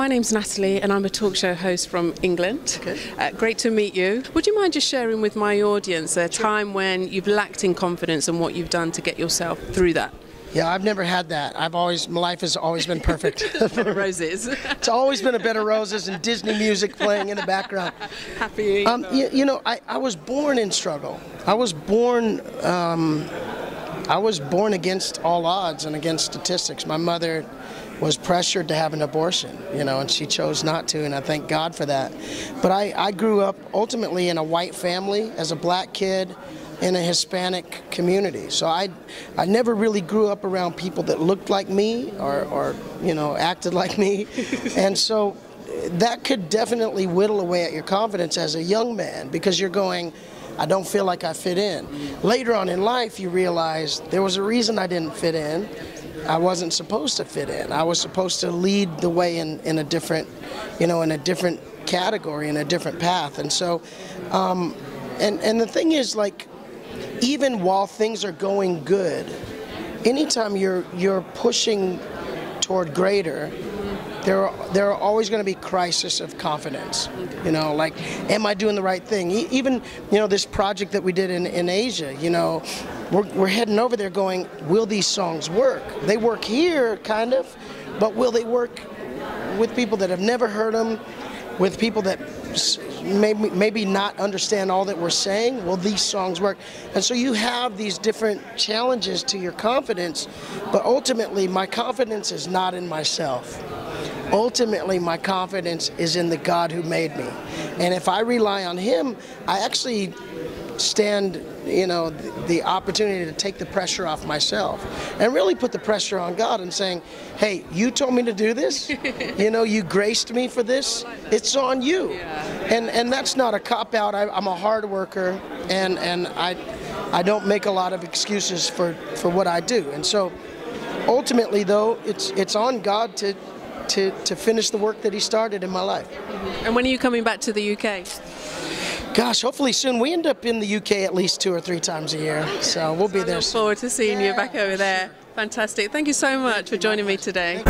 my name's Natalie, and I'm a talk show host from England. Okay. Uh, great to meet you. Would you mind just sharing with my audience a time when you've lacked in confidence and what you've done to get yourself through that? Yeah, I've never had that. I've always, my life has always been perfect. Roses. it's always been a bed of roses and Disney music playing in the background. Happy. Um, you, you know, I, I was born in struggle. I was born, um, I was born against all odds and against statistics. My mother was pressured to have an abortion, you know, and she chose not to, and I thank God for that. But I, I grew up ultimately in a white family as a black kid in a Hispanic community. So I, I never really grew up around people that looked like me or, or you know, acted like me. and so eh, that could definitely whittle away at your confidence as a young man because you're going, I don't feel like I fit in. Later on in life, you realize there was a reason I didn't fit in. I wasn't supposed to fit in. I was supposed to lead the way in, in a different, you know, in a different category, in a different path. And so, um, and, and the thing is, like, even while things are going good, anytime you're you're pushing toward greater, there are, there are always going to be crisis of confidence. You know, like, am I doing the right thing? E- even, you know, this project that we did in, in Asia, you know, we're, we're heading over there going, will these songs work? They work here, kind of, but will they work with people that have never heard them, with people that maybe maybe not understand all that we're saying will these songs work and so you have these different challenges to your confidence but ultimately my confidence is not in myself ultimately my confidence is in the god who made me. And if i rely on him i actually stand you know the, the, opportunity to take the pressure off myself and really put the pressure on god and saying hey you told me to do this. You know you graced me for this. It's on you. And and that's not a cop out. I, i'm a hard worker and and i i don't make a lot of excuses for for what i do. And so ultimately though it's it's on god to to, to finish the work that he started in my life. Mm-hmm. And when are you coming back to the UK? Gosh, hopefully soon. We end up in the UK at least two or three times a year, so we'll be there. I look forward to seeing yeah, you back over there. Fantastic. Thank you so much for joining me today.